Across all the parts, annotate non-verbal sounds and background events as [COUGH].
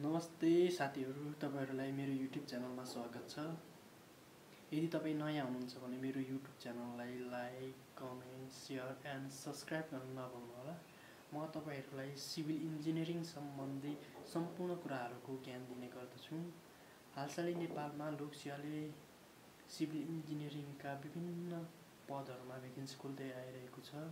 नमस्ते साथीहरू तपाईँहरूलाई मेरो युट्युब च्यानलमा स्वागत छ। यदि तपाईँ नयाँ हुनुहुन्छ भने मेरो युट्युब च्यानललाई like comment share and subscribe गर्न नभुल्नुहोला म तपाईँहरूलाई सिभिल इन्जिनियरिङ सम्बन्धी सम्पूर्ण कुराहरूको ज्ञान दिने गर्दछु। हालसालै नेपालमा लोकसेवाले सिभिल इन्जिनियरिङका विभिन्न पदहरूमा भ्याकेन्सी खोल्दै आइरहेको छ।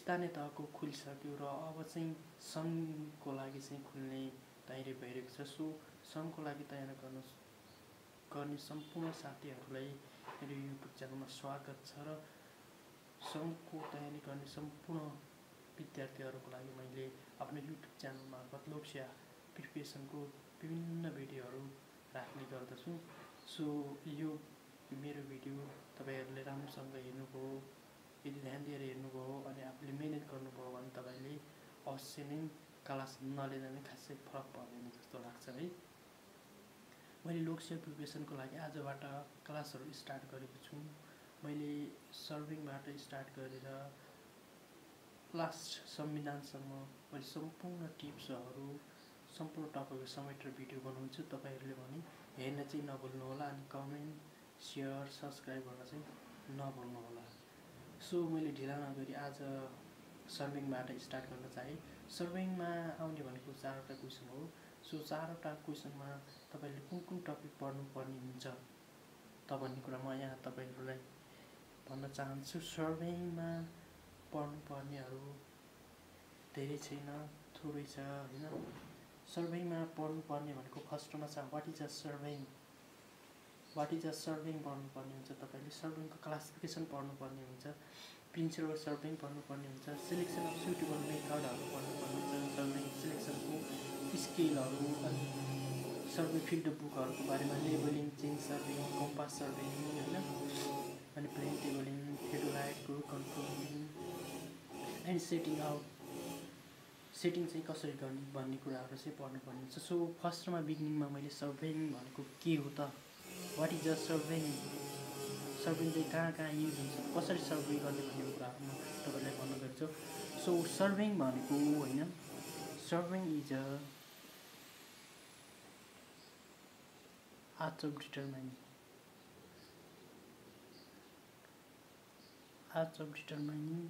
स्थानीय तहको खोलिसक्यो र अब चाहिँ सङ्घको लागि चाहिँ खुल्ने तयारी भइरहेको छ। सो सङ्घको लागि तयारी गर्नु गर्ने सम्पूर्ण साथीहरूलाई मेरो युट्युब च्यानलमा स्वागत छ र सङ्घको तयारी गर्ने सम्पूर्ण विद्यार्थीहरूको लागि मैले आफ्नो युट्युब च्यानल मार्फत लोकसेवा प्रिपेरेसनको विभिन्न भिडियोहरू राख्ने गर्दछु। सो यो मेरो भिडियो तपाईँहरूले राम्रोसँग हेर्नुभयो यदि ध्यान दिएर हेर्नुभयो अनि आफूले मिहिनेत गर्नुभयो भने तपाईँले अवश्य नै क्लास नलिँदा नै खासै फरक पर्दैन जस्तो लाग्छ है। मैले लोकसेवा प्रिपेरेसनको लागि आजबाट क्लासहरू स्टार्ट गरेको छु। मैले सर्भिङबाट स्टार्ट गरेर लास्ट संविधानसम्म मैले सम्पूर्ण टिप्सहरू सम्पूर्ण टपिकहरू समेटेर भिडियो बनाउँछु तपाईँहरूले भने हेर्न चाहिँ नभुल्नुहोला अनि कमेन्ट सेयर सब्सक्राइब गर्न चाहिँ नभुल्नुहोला सो मैले ढिला नगरी आज सर्भिङबाट स्टार्ट गर्न चाहेँ। सर्भिङमा आउने भनेको चारवटा क्वेसन हो। सो चारवटा क्वेसनमा तपाईँले कुन कुन टपिक पढ्नुपर्ने हुन्छ? त भन्ने कुरा म यहाँ तपाईँहरूलाई भन्न चाहन्छु। सर्भिङमा पढ्नुपर्नेहरू धेरै छैन थोरै छ होइन? सर्भिङमा पढ्नुपर्ने भनेको फर्स्टमा छ what is a surveying what is a surveying पढ्नुपर्ने हुन्छ तपाईँले। सर्भिङको क्लासिफिकेसन पढ्नुपर्ने हुन्छ। प्रिन्सिपल सर्भिङ पढ्नुपर्ने हुन्छ। सिलेक्सन अफ सुटेबल मेथडहरू पढ्नुपर्ने हुन्छ। सर्भिङ सिलेक्सनको स्केलहरू अनि सर्भे फिल्ड बुकहरूको बारेमा लेबलिङ चेन्ज सर्भिङ कम्पास सर्भिङ होइन? अनि plane tabling theodolite group controlling and setting out setting चाहिँ कसरी गर्ने भन्ने कुराहरू चाहिँ पढ्नुपर्ने हुन्छ। सो फर्स्टमा बिगिनिङमा मैले सर्भेङ भनेको के हो त? What is a surveying surveying चाहिँ कहाँ कहाँ युज हुन्छ कसरी सर्भे गर्ने भन्ने कुराहरू म तपाईँलाई भन्न गएको सो सर्भिङ भनेको होइन surveying is a arts of determining arts of determining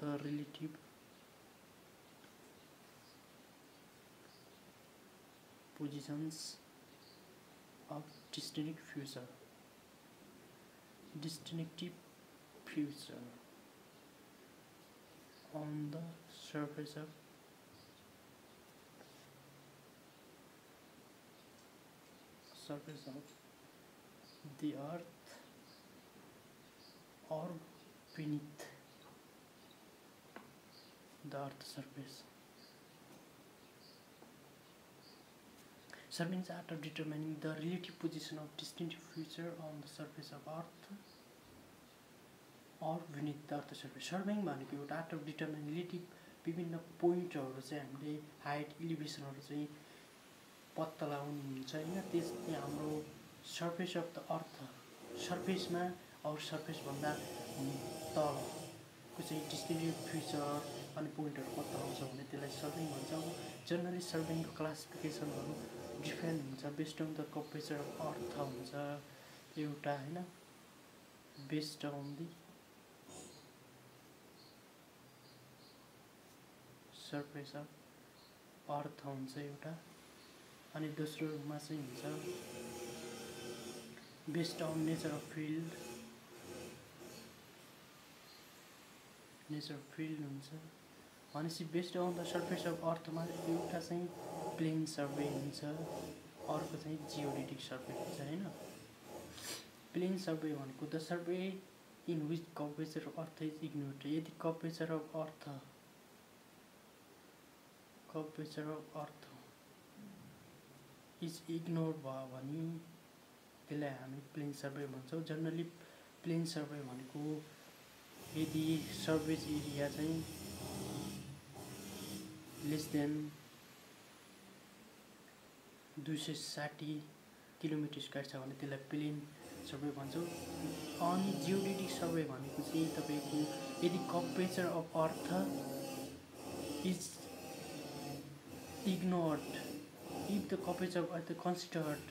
the relative positions of distinct future distinctive feature on the surface of surface of the earth or beneath the earth surface. Servings art of determining the relative position of distinctive feature on the surface of earth or beneath the earth surface. Surveying भनेको एउटा art of determine relative विभिन्न पोइन्टहरू चाहिँ हामीले height इलिभेसनहरू चाहिँ पत्ता लगाउनु हुन्छ होइन त्यस हाम्रो सर्फेस अफ द अर्थ सर्फेसमा अरू सर्फेसभन्दा तलको चाहिँ डिस्टिङ्टिभ फिचर अनि पोइन्टहरू पत्ता लगाउँछ भने त्यसलाई सर्भिङ भन्छ जनरली सर्भिङको क्लासिफिकेसनहरू डिफ्रेन्ट हुन्छ based on the curvature of earth हुन्छ एउटा होइन based on the surface of earth हुन्छ एउटा अनि दोस्रोमा चाहिँ हुन्छ based on nature of field nature of field हुन्छ भनेपछि based on the surface of अर्थमा एउटा चाहिँ प्लेन सर्भे हुन्छ। अर्को चाहिँ जियोडेटिक सर्भे हुन्छ होइन? प्लेन सर्भे भनेको the survey in which curvature of earth is ignore यदि curvature of earth curvature of earth is ignore भयो भने त्यसलाई हामी प्लेन सर्भे भन्छौँ। जनरली प्लेन सर्भे भनेको यदि सर्भेज एरिया चाहिँ लेस देन दुई सय साठी किलोमिटर स्क्वायर छ भने त्यसलाई प्लेन सर्वे भन्छौँ। अनि जियोडेटिक सर्वे भनेको चाहिँ तपाईँको यदि curvature of earth is ignored if the coverage of earth considered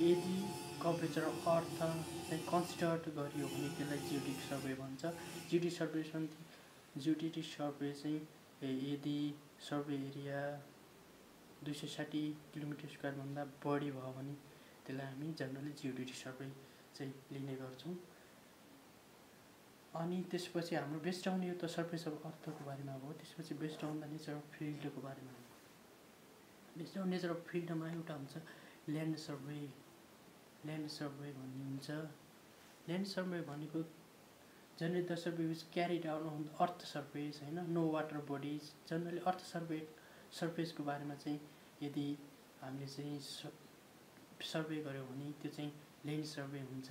यदि कभरेज र अर्थ चाहिँ कन्सिडर गरियो भने त्यसलाई जियोटिक सर्वे भन्छ। जियोटिक सर्वे जियोटिटी सर्वे चाहिँ यदि सर्वे एरिया दुई सय साठी किलोमिटर स्क्वायरभन्दा बढी भयो भने त्यसलाई हामी जनरली जियोडिटी सर्वे चाहिँ लिने गर्छौँ। अनि त्यसपछि हाम्रो बेस्ट आउने यो त सर्फेस अफ अर्थको बारेमा भयो त्यसपछि बेस्ट आउन द नेचर अफ फिल्डको बारेमा। बेस्ट आउन नेचर अफ फिल्डमा एउटा हुन्छ ल्यान्ड सर्वे ल्यान्ड सर्वे भन्ने हुन्छ। ल्यान्ड सर्वे भनेको generally the survey which carried out on earth surface होइन? No water bodies. Generally earth survey सर्फेसको बारेमा चाहिँ यदि हामीले चाहिँ सर्वे गऱ्यौँ भने त्यो चाहिँ ल्यान्ड सर्वे हुन्छ।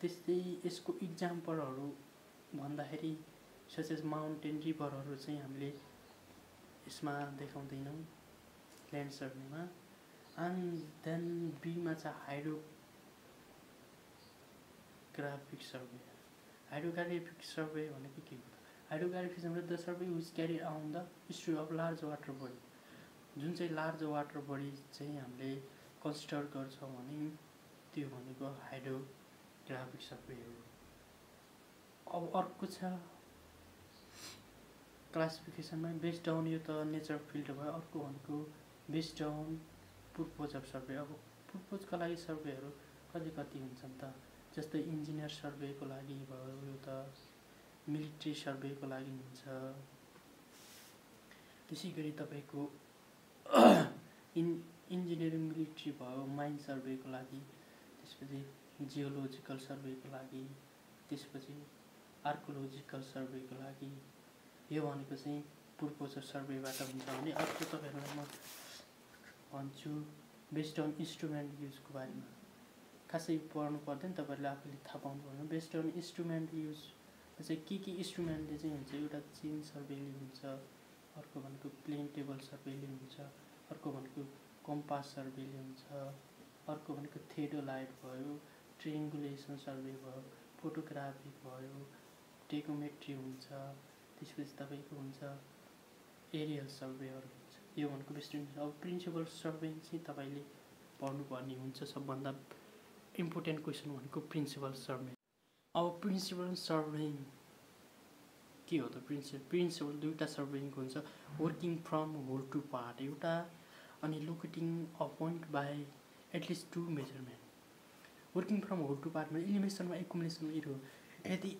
त्यस्तै यसको इक्जाम्पलहरू भन्दाखेरि सचेस माउन्टेन रिभरहरू चाहिँ हामीले यसमा देखाउँदैनौँ ल्यान्ड सर्वेमा एन्ड देन बीमा चाहिँ हाइड्रोग्राफिक सर्वे हाइड्रोग्राफिक सर्वे भनेको के हो? Hydrographic survey the survey which carry out the history of large water body. जुन चाहिँ लार्ज वाटर बडी चाहिँ हामीले कन्सिडर गर्छौँ भने त्यो भनेको हाइड्रोग्राफिक सर्वे हो। अब अर्को छ क्लासिफिकेसनमा बेस्ड डाउन यो त नेचर फिल्ड भयो अर्को भनेको based down purpose of survey अब पुर्पोजको लागि सर्वेहरू कति कति हुन्छन् त? जस्तै इन्जिनियर सर्वेको लागि भयो यो त मिलिट्री सर्वेको लागि हुन्छ। त्यसै गरी तपाईँको [CLEARS THROAT] इन इन्जिनियरिङ मिलिट्री भयो माइन सर्वेको लागि त्यसपछि जियोलोजिकल सर्वेको लागि त्यसपछि आर्कोलोजिकल सर्वेको लागि यो भनेको चाहिँ पुर्पोज सर्वेबाट हुन्छ भने अर्को तपाईँहरूलाई म भन्छु बेस्ड अन इन्स्ट्रुमेन्ट युजको बारेमा। खासै पढ्नु पर्दैन तपाईँहरूले आफूले थाहा पाउनु पर्दैन। बेस्ड अन इन्स्ट्रुमेन्ट युज चाहिँ के के इन्स्ट्रुमेन्टले चाहिँ हुन्छ एउटा चेन सर्वेले हुन्छ अर्को भनेको प्लेन टेबल सर्वेले हुन्छ अर्को भनेको कम्पास सर्वेले हुन्छ अर्को भनेको थेडोलाइट भयो ट्रिङ्गुलेसन सर्वे भयो फोटोग्राफी भयो टेकोमेट्री हुन्छ त्यसपछि तपाईँको हुन्छ एरियल सर्वेहरू यो भनेको बेस्ट अब प्रिन्सिपल सर्भिङ चाहिँ तपाईँले पढ्नुपर्ने हुन्छ सबभन्दा इम्पोर्टेन्ट क्वेसन भनेको प्रिन्सिपल सर्भिङ अब प्रिन्सिपल सर्भिङ के हो त प्रिन्सिपल प्रिन्सिपल दुईवटा सर्भिङको हुन्छ। Working from whole to part एउटा अनि locating a point by at least two measurement working from whole to पार्टमा इलिमिनेसनमा एकुमुलेसनमा इरो यदि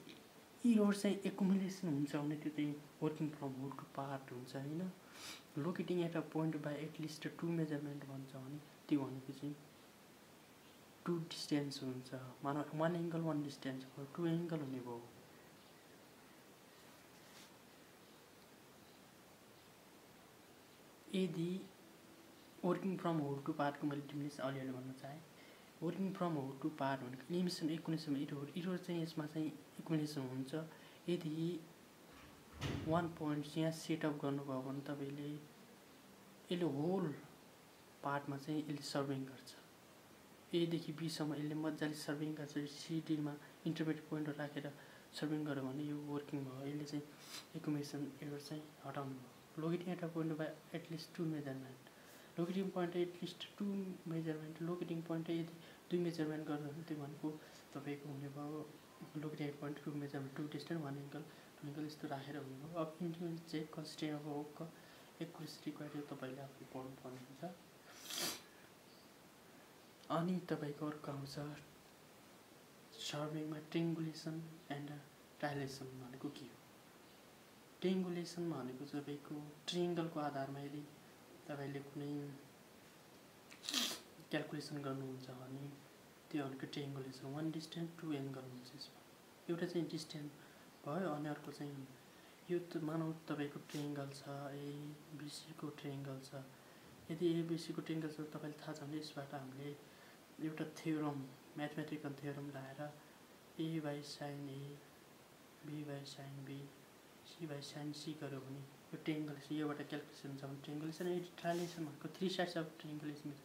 इरोड चाहिँ एकुमुलेसन हुन्छ भने त्यो चाहिँ working from whole to part हुन्छ होइन। Locating at a point by at least two measurement भन्छ भने त्यो भनेको चाहिँ टु डिस्टेन्स हुन्छ मान वान एङ्गल वान डिस्टेन्स भयो टु एङ्गल हुने भयो यदि वर्किङ फ्रम होल टु पार्टको मैले तिमीले अलिअलि भन्न चाहेँ working from whole to part भनेको इलिमिनेसन एकुनेसनमा इरो इरो चाहिँ यसमा चाहिँ इकुनेसन हुन्छ यदि वान पोइन्ट यहाँ सेटअप गर्नुभयो भने तपाईँले यसले होल पार्टमा चाहिँ यसले सर्भिङ गर्छ एदेखि बीसम्म यसले मजाले सर्भिङ गर्छ। सिडीमा इन्टरमिडिएट पोइन्टहरू राखेर सर्भिङ गऱ्यो भने यो वर्किङ भयो। यसले चाहिँ एकुमेसन एयर चाहिँ हटाउनु भयो। Locating at point by at least two measurement. Locating point at least two measurement. Locating point यदि दुई मेजरमेन्ट गर्दा त्यो भनेको तपाईँको हुने भयो locating point two measurement two distance one angle. भनेको यस्तो राखेर हुने भयो। अब इन्डियन चेक कन्सिडर अब एकुरेसी क्राइटेरिया तपाईँले आफूले पढ्नुपर्ने हुन्छ। अनि तपाईँको अर्को आउँछ सर्भिङमा ट्रिङ्गुलेसन एन्ड ट्राइलेसन भनेको के हो? ट्रिङ्गुलेसन भनेको तपाईँको ट्रिङ्गलको आधारमा यदि तपाईँले कुनै क्यालकुलेसन गर्नुहुन्छ भने त्यो भनेको triangulation one distance two angle हुन्छ यसमा। एउटा चाहिँ डिस्टेन्स भयो अनि अर्को चाहिँ यो त मानौ तपाईँको ट्रेङ्गल छ एबिसीको ट्रेङ्गल छ। यदि एबिसीको ट्रेङ्गल छ तपाईँलाई थाहा छ भने यसबाट हामीले एउटा थ्योरम म्याथमेटिकल थ्योरम लगाएर A by sine A B by sine B C by sine C गऱ्यो भने यो ट्रेङ्गल योबाट क्यालकुलेसन छ भने ट्रेङ्गुलेसन ट्राइलेसन भनेको थ्री साइड्स अफ ट्रेङ्गुलेसन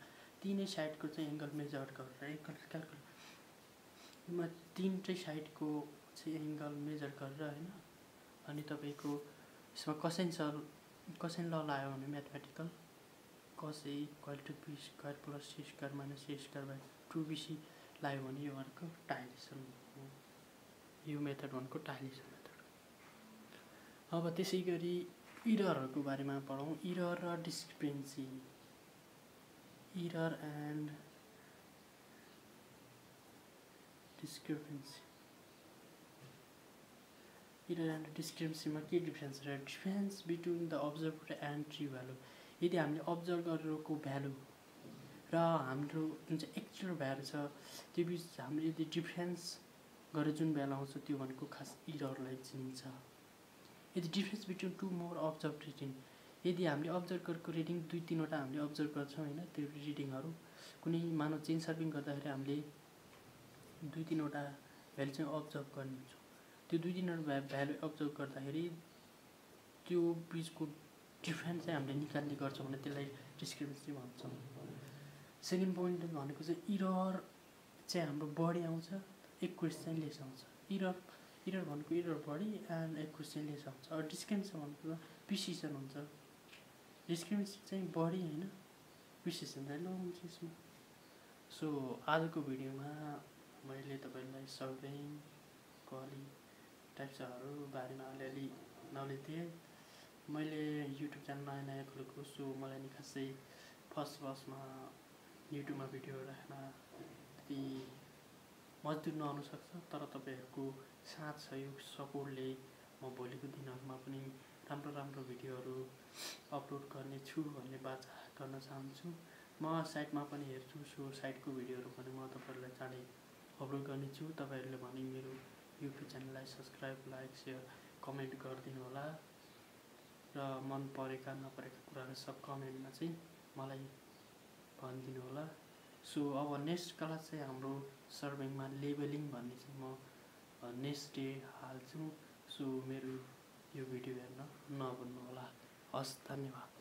तिनै साइडको चाहिँ एङ्गल मेजर गरेर एङ्गल क्यालकुलेट तिनटै साइडको चाहिँ एङ्गल मेजर गरेर होइन अनि तपाईँको यसमा कसेन्सल कसैले ल लगायो भने mathematical A equal to B square plus C square minus C square by two BC लगायो भने यो भनेको टाइलेसन हो। यो मेथड भनेको टाइलेसन मेथड अब त्यसै गरी इररहरूको बारेमा पढौँ। इरर र discrepancy. Error and discrepancy. Error and डिस्क्रिपेन्सीमा के डिफ्रेन्स छ? Difference between the observe and true value. यदि हामीले अब्जर्भ गरेको भ्यालु र हाम्रो जुन चाहिँ एक्चुअल भ्यालु छ त्यो बिच हामीले यदि डिफ्रेन्स गरेर जुन भ्यालु आउँछ त्यो भनेको खास इररलाई चिनिन्छ। यदि difference between two more observe reading यदि हामीले अब्जर्भ गरेको रिडिङ दुई तिनवटा हामीले अब्जर्भ गर्छौँ होइन त्यो रिडिङहरू कुनै मानव चेन सर्भिङ गर्दाखेरि हामीले दुई तिनवटा भ्यालु चाहिँ अब्जर्भ गर्ने हुन्छौँ। त्यो दुई तिनवटा भ्यालु अब्जर्भ गर्दाखेरि त्यो बिचको डिफ्रेन्स चाहिँ हामीले निकाल्ने गर्छौँ भने त्यसलाई डिस्क्रिपेन्सी भन्छौँ सेकेन्ड पोइन्ट भनेको चाहिँ इरर चाहिँ हाम्रो बढी आउँछ एक क्वेसन लेस आउँछ. इरर इरर भनेको इरर बढी एन्ड एक क्वेसन लेस आउँछ. डिस्क्रिपेन्सी भनेको प्रिसिसन हुन्छ. डिस्क्रिपेन्सी चाहिँ बढी होइन प्रिसिसन चाहिँ लो हुन्छ यसमा. सो आजको भिडियोमा मैले तपाईँलाई सर्भिङ कली टाइप्सहरू बारेमा अलिअलि नलेज दिएँ। मैले युट्युब च्यानल नयाँ नयाँ खोलेको सो मलाई नि खासै फर्स्ट फर्स्टमा युट्युबमा भिडियो राख्न त्यति मजदुर नहुनसक्छ तर तपाईँहरूको साथ सहयोग सपोर्टले म भोलिको दिनहरूमा पनि राम्रो राम्रो भिडियोहरू अपलोड गर्नेछु भन्ने बाचा गर्न चाहन्छु। म साइटमा पनि हेर्छु सो साइटको भिडियोहरू पनि म तपाईँहरूलाई चाँडै अपलोड गर्नेछु। तपाईँहरूले भने मेरो युट्युब च्यानललाई सब्सक्राइब लाइक सेयर कमेन्ट गरिदिनु होला। र मन परेका नपरेका कुराहरू सब कमेन्टमा चाहिँ मलाई भनिदिनु होला। सो अब नेक्स्ट क्लास चाहिँ हाम्रो सर्भिङमा लेबलिङ भन्ने चाहिँ म नेक्स्ट डे हाल्छु। सो मेरो यो भिडियो हेर्न नभुल्नु होला। हस् धन्यवाद।